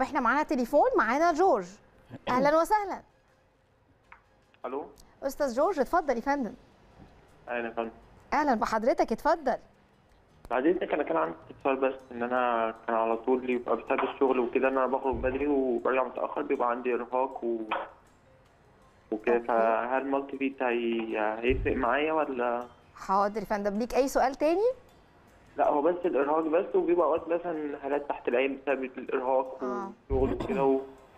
وإحنا معانا تليفون معانا جورج. أهلا وسهلا. ألو؟ أستاذ جورج اتفضل يا فندم. أهلا يا فندم. أهلا بحضرتك اتفضل. بعدين أنا كان عندي استفسار بس إن أنا كان على طول بيبقى بسبب الشغل وكده ان أنا بخرج بدري وبرجع متأخر بيبقى عندي إرهاق و وكده. فهل مالتي فيت هي... هيفرق معايا ولا؟ حاضر يا فندم. ليك أي سؤال تاني؟ لا هو بس الإرهاق بس وبيبقى أوقات مثلا حالات تحت العين بسبب الإرهاق آه. والشغل وكده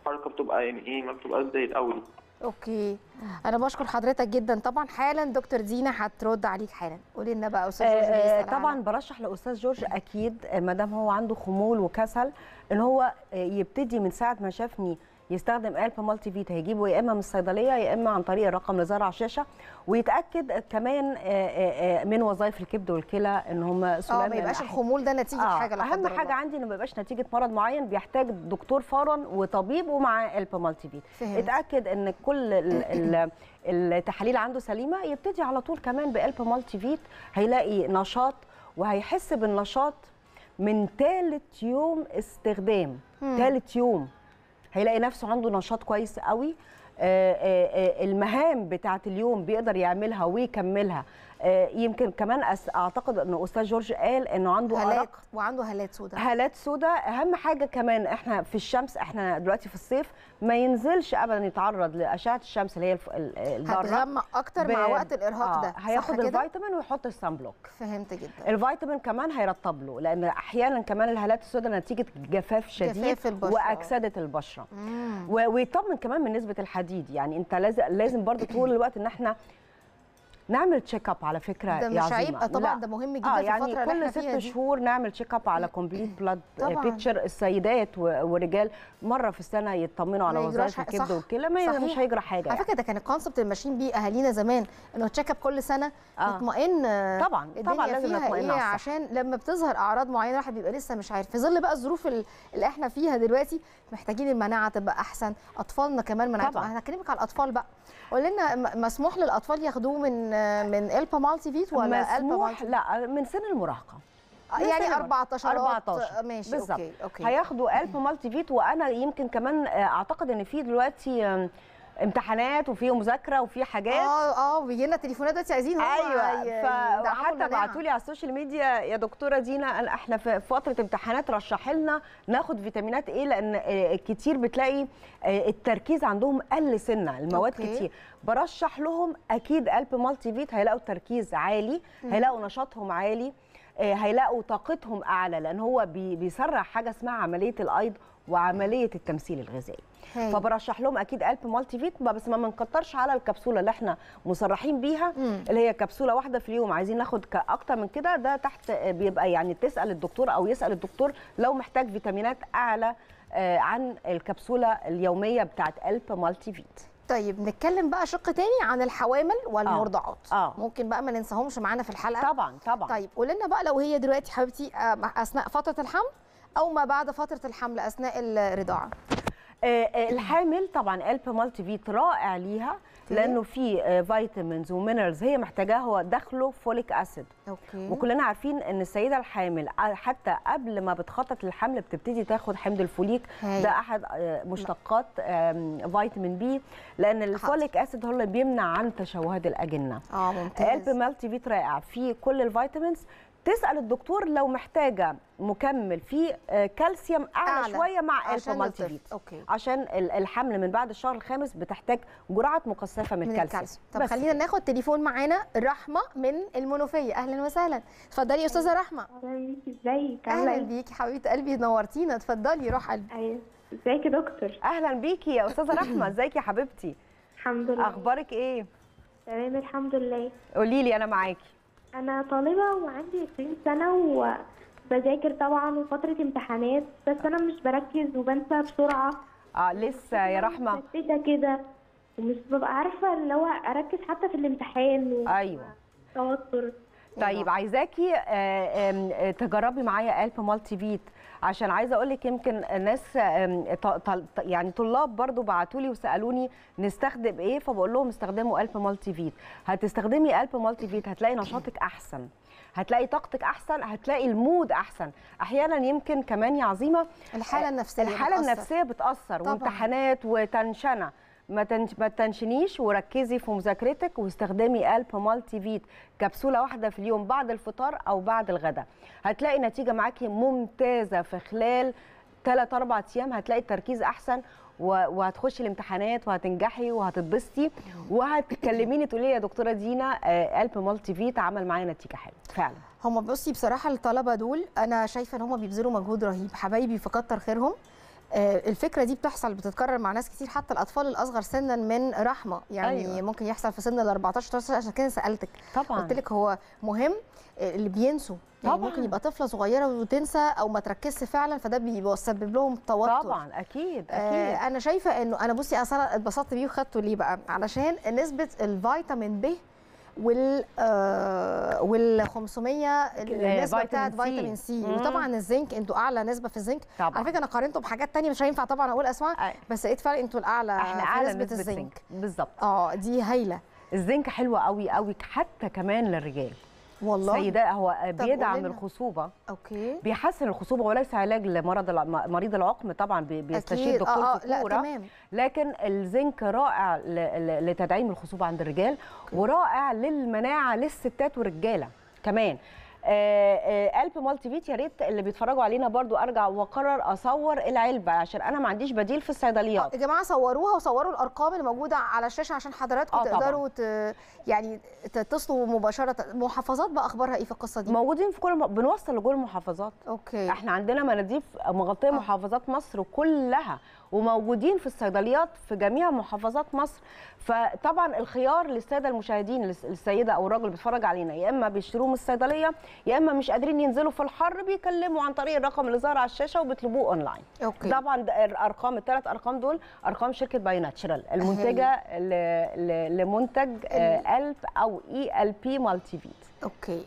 والحركه بتبقى يعني إيه ما بتبقاش زي الأول. okay. أنا بشكر حضرتك جدا. طبعا حالا دكتور دينا هترد عليك حالا. قولي لنا بقى أستاذ جورج آه، على- طبعا برشح لأستاذ جورج أكيد آه، ما دام هو عنده خمول وكسل إن هو آه، يبتدي من ساعة ما شافني يستخدم الب Multi Vit هيجيبه يا إما من الصيدلية يا إما عن طريق الرقم اللي ظهر على الشاشة. ويتأكد كمان آه، آه، آه، من وظائف الكبد والكلى إن هم آه سلام ما يبقاش. الخمول ده نتيجة آه، حاجة لا أهم حاجة الله. عندي إنه ما يبقاش نتيجة مرض معين بيحتاج دكتور فورا وطبيب ومعاه الب Multi Vit. اتأكد إن كل ال ال التحاليل عنده سليمة. يبتدي على طول كمان بالب Multi Vit هيلاقي نشاط وهيحس بالنشاط من ثالث يوم استخدام. ثالث يوم. هيلاقي نفسه عنده نشاط كويس قوي المهام بتاعه اليوم بيقدر يعملها ويكملها. آه، يمكن كمان أس- أعتقد إن أستاذ جورج قال إنه عنده هالات وعنده هالات سوداء. هالات سوداء. أهم حاجة كمان إحنا في الشمس إحنا دلوقتي في الصيف ما ينزلش ابدا يتعرض لأشعة الشمس اللي هي الضارة. هتغمق أكتر مع ب- وقت الإرهاق آه، ده هياخد الفيتامين ويحط ال sun block فهمت جدا. الفيتامين كمان هيرطب له لأن أحيانا كمان الهالات السوداء نتيجة جفاف شديد جفاف البشرة. وأكسدة البشرة. ويطمن كمان من نسبة الحديد. يعني انت لازم لازم برضو طول الوقت ان إحنا نعمل check up على فكرة ده مش. عيب آه طبعا. ده مهم جدا في يعني اللي كل إحنا فيها ست شهور نعمل check up على complete blood طبعاً. picture السيدات والرجال مرة في السنة يطمنوا على وظائف. الكبد. والكلى. مش هيجرى حاجة على يعني. فكرة ده كان ال concept اللي ماشيين بيه أهالينا زمان إنه check up كل سنة آه. نطمئن آه، طبعاً، طبعاً لازم نطمئن الصح. عشان لما بتظهر أعراض معينة الواحد بيبقى لسه مش عارف في ظل بقى الظروف ال- اللي إحنا فيها دلوقتي محتاجين المناعة تبقى أحسن أطفالنا كمان مناعتهم هكلمك على الأطفال بقى قول لنا مسموح للأطفال ياخدوه من آه، من البا Multi Vit ولا البا Multi لا من سن المراهقة. من يعني سن 14 14 ماشي بالظبط. okay okay. هياخدوا الب Multi Vit وأنا يمكن كمان آه، أعتقد إن في دلوقتي امتحانات وفي مذاكرة وفي حاجات آه آه بيجي لنا تليفونات دلوقتي عايزين أيوه ي- يدعموا فحتى. بعتوا لي على ال social media يا دكتورة دينا إحنا في فترة امتحانات رشحي لنا ناخد فيتامينات إيه لأن آه، كتير بتلاقي آه، التركيز عندهم قل سنة المواد okay. كتير برشح لهم أكيد الب Multi Vit هيلاقوا التركيز عالي هيلاقوا نشاطهم عالي آه، هيلاقوا طاقتهم أعلى لأن هو بي- بيسرع حاجة اسمها عملية الأيض وعملية التمثيل الغذائي. فبرشح لهم أكيد الب Multi Vit بس ما بنكترش على الكبسولة اللي إحنا مصرحين بيها مم. اللي هي كبسولة واحدة في اليوم. عايزين ناخد أكتر من كده ده تحت آه، بيبقى يعني تسأل الدكتور أو يسأل الدكتور لو محتاج فيتامينات أعلى آه، عن الكبسولة اليومية بتاعت الب Multi Vit طيب نتكلم بقى شق تاني عن الحوامل والمرضعات. آه. ممكن بقى ما ننساهمش معانا في الحلقة. طبعا طبعا. طيب قول لنا بقى لو هي دلوقتي حبيبتي آه، أثناء فترة الحمل أو ما بعد فترة الحمل أثناء الرضاعة. آه، آه، الحامل طبعا الب Multi Vit رائع ليها لأنه فيه آه، vitamins و minerals هي محتاجاه هو داخله folic acid okay. وكلنا عارفين إن السيدة الحامل حتى قبل ما بتخطط للحمل بتبتدي تاخد حمض الفوليك. هاي. ده أحد آه، مشتقات vitamin B لأن ال folic acid هو اللي بيمنع عن تشوهات الأجنة. آه الب ممتاز Multi Vit رائع. فيه كل ال vitamins تسأل الدكتور لو محتاجة مكمل فيه آه، كالسيوم أعلى, أعلى. شوية مع عشان الب Multi الطفل. Vit okay. عشان ال- الحمل من بعد الشهر الخامس بتحتاج جرعة مكثفه من, من الكالسيوم. الكالسيوم. طب بس. خلينا ناخد تليفون معانا رحمة من المنوفية. أهلا وسهلا. اتفضلي يا أستاذة رحمة. أهلا بيكي ازيك أهلا؟ بيكي حبيبة قلبي نورتينا. اتفضلي روح قلبي. أيوه. ازيك يا دكتور؟ أهلا بيكي يا أستاذة رحمة. ازيك يا حبيبتي؟ الحمد لله. أخبارك إيه؟ تمام الحمد لله. قولي لي أنا معاكي. أنا طالبة وعندي 20 سنة وبذاكر طبعا وفترة امتحانات بس أنا مش بركز وبنسى بسرعة. آه لسه يا رحمة. مشتته كده ومش ببقى عارفة اللي هو أركز حتى في الامتحان أيوه. وتوتر طيب عايزاكي آه، آه، تجربي معايا قلب مالتي فيت. عشان عايزة أقول لك يمكن ناس يعني طلاب برضو بعتوا لي وسألوني نستخدم إيه فبقول لهم استخدموا الب Multi Vit. هتستخدمي الب Multi Vit هتلاقي نشاطك أحسن. هتلاقي طاقتك أحسن هتلاقي ال mood أحسن. أحيانا يمكن كمان يا عظيمة الحالة النفسية الحالة بتأثر. النفسية بتأثر طبعاً. وامتحانات وتنشنة. ما تنش- ما تنشنيش وركزي في مذاكرتك واستخدمي ألب Multi Vit كبسولة واحدة في اليوم بعد الفطار أو بعد الغداء. هتلاقي نتيجة معاكي ممتازة. في خلال 3 4 أيام هتلاقي التركيز أحسن و- وهتخشي الامتحانات وهتنجحي وهتتبسطي. وهتكلميني تقولي لي يا دكتورة دينا آه، ألب مالتي فيت عمل معايا نتيجة حلوة. فعلا. هم بصي بصراحة الطلبة دول أنا شايفة إن هم بيبذلوا مجهود رهيب. حبايبي فكتر خيرهم. آه، الفكرة دي بتحصل بتتكرر مع ناس كتير حتى الأطفال الأصغر سنا من رحمة. يعني أيوة. ممكن يحصل في سن ال 14 13 عشان كده سألتك. طبعا. قلت لك هو مهم آه، اللي بينسوا. يعني طبعاً. ممكن يبقى طفلة صغيرة وتنسى أو ما تركزش فعلا فده بيسبب لهم توتر. طبعا. أكيد آه أكيد. أنا شايفة إنه أنا بصي أصلا اتبسطت بيه وخدته ليه بقى؟ علشان نسبة الفيتامين ب وال آه وال 500 النسبة بتاعت فيتامين سي. وطبعا الزنك أنتوا أعلى نسبة في الزنك. طبعاً. على فكرة أنا قارنته بحاجات تانية مش هينفع طبعا أقول أسماء. بس لقيت فعلا أنتوا الأعلى إحنا في أعلى نسبة, نسبة الزنك. زنك. بالظبط. آه دي هايلة. الزنك حلو قوي قوي حتى كمان للرجال. والله؟ سيدات هو بيدعم. الخصوبة. okay. بيحسن الخصوبة وليس علاج لمرض مريض العقم طبعا بي- بيستشير أكيد. دكتور آه آه لا ذكوره تمام. لكن الزنك رائع لتدعيم الخصوبة عند الرجال ورائع للمناعة للستات والرجالة كمان. آه، آه، قلب multi vit يا ريت اللي بيتفرجوا علينا برضو أرجع وأقرر أصور العلبة عشان أنا ما عنديش بديل في الصيدليات. يا جماعة صوروها وصوروا الأرقام اللي موجودة على الشاشة عشان حضراتكم آه،. تقدروا ت... يعني تتصلوا مباشرة. محافظات بقى أخبارها إيه في القصة دي؟ موجودين في كل الم- بنوصل لكل المحافظات. okay. إحنا عندنا مناديب مغطية محافظات مصر كلها وموجودين في الصيدليات في جميع محافظات مصر. فطبعا الخيار للسادة المشاهدين للس- السيده أو الراجل بيتفرج علينا يا إما بيشتروه من الصيدلية يا إما مش قادرين ينزلوا في الحر بيكلموا عن طريق الرقم اللي ظهر على الشاشة وبيطلبوه online. okay. طبعا الأرقام الثلاث أرقام دول أرقام شركة By Natural المنتجه لمنتج آه، ألب أو ALP multi vit. okay.